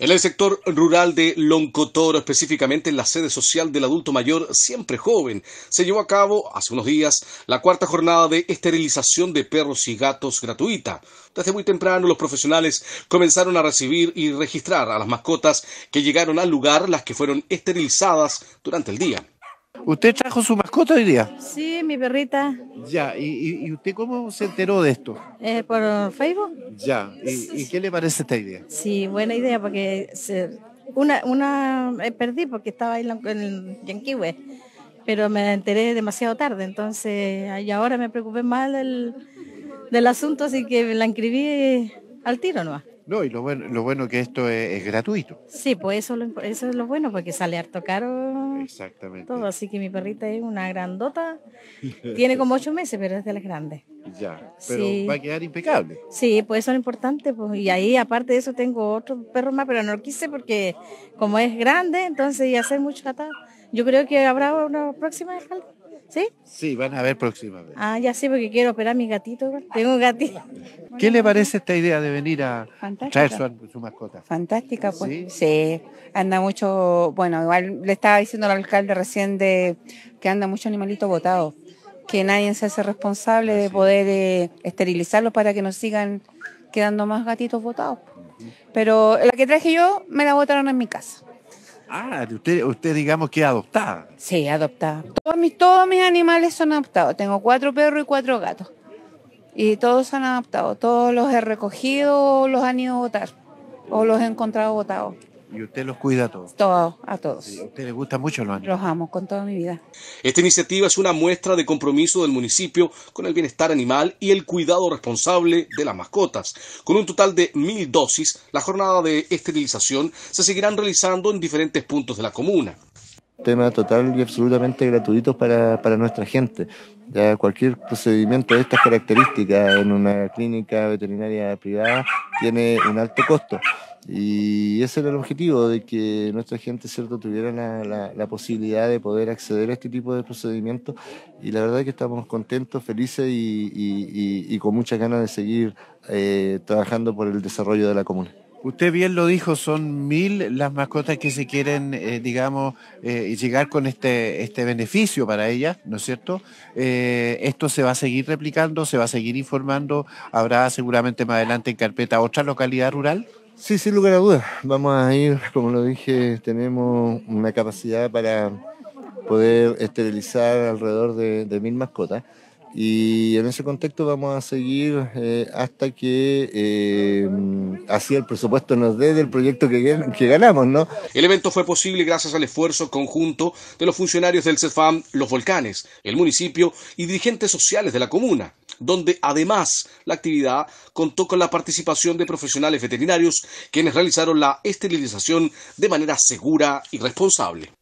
En el sector rural de Loncotoro, específicamente en la sede social del adulto mayor siempre joven, se llevó a cabo hace unos días la cuarta jornada de esterilización de perros y gatos gratuita. Desde muy temprano los profesionales comenzaron a recibir y registrar a las mascotas que llegaron al lugar, las que fueron esterilizadas durante el día. ¿Usted trajo su mascota hoy día? Sí, mi perrita. Ya, ¿y, y usted cómo se enteró de esto? Eh, ¿Por Facebook? Ya, ¿Y, ¿y qué le parece esta idea? Sí, buena idea, porque se- una, una eh, perdí porque estaba ahí en el Yanquihue, pero me enteré demasiado tarde, entonces y ahora me preocupé más del, del asunto, así que la inscribí al tiro nomás. No, y lo bueno, lo bueno que esto es, es gratuito. Sí, pues eso, es lo imp- eso es lo bueno, porque sale harto caro Exactamente. todo, así que mi perrita es una grandota, tiene como ocho meses, pero es de las grandes. Ya, pero Sí. va a quedar impecable. Sí, pues eso es lo importante. Pues. Y ahí, aparte de eso, tengo otro perro más, pero no lo quise porque como es grande, entonces y hacer mucho catado. Yo creo que habrá una próxima alcalde. ¿Sí? Sí, van a ver próximamente. Ah, ya sé, porque quiero operar a mi gatito. Tengo un gatito. ¿Qué le parece esta idea de venir a Fantástica. traer su, su mascota? Fantástica, pues. ¿Sí? Sí. anda mucho, bueno, igual le estaba diciendo al alcalde recién de que anda mucho animalito botado, que nadie se hace responsable de poder eh, esterilizarlos para que no sigan quedando más gatitos botados. Pero la que traje yo me la botaron en mi casa. Ah, usted, usted digamos que es adoptada. Sí, adoptada. Todos mis, todos mis animales son adoptados. Tengo cuatro perros y cuatro gatos. Y todos son adoptados. Todos los he recogido o los han ido a votar. O los he encontrado botados. Y usted los cuida a todos. Todos, a todos. Sí, a usted le gustan mucho los animales. Los amo con toda mi vida. Esta iniciativa es una muestra de compromiso del municipio con el bienestar animal y el cuidado responsable de las mascotas. Con un total de mil dosis, la jornada de esterilización se seguirán realizando en diferentes puntos de la comuna. tema total y absolutamente gratuito para, para nuestra gente. Ya cualquier procedimiento de estas características en una clínica veterinaria privada tiene un alto costo. Y ese era el objetivo, de que nuestra gente cierto tuviera la, la- posibilidad de poder acceder a este tipo de procedimientos. Y la verdad es que estamos contentos, felices y, con muchas ganas de seguir eh, trabajando por el desarrollo de la comuna. Usted bien lo dijo, son mil las mascotas que se quieren, eh, digamos, eh, llegar con este, este beneficio para ellas, ¿no es cierto? Esto se va a seguir replicando, se va a seguir informando, habrá seguramente más adelante en carpeta otra localidad rural. Sí, sin lugar a dudas. Vamos a ir, como lo dije, tenemos una capacidad para poder esterilizar alrededor de, mil mascotas. Y en ese contexto vamos a seguir eh, hasta que eh, así el presupuesto nos dé del proyecto que, que ganamos, ¿no? El evento fue posible gracias al esfuerzo conjunto de los funcionarios del CEFAM Los Volcanes, el municipio y dirigentes sociales de la comuna, donde además la actividad contó con la participación de profesionales veterinarios quienes realizaron la esterilización de manera segura y responsable.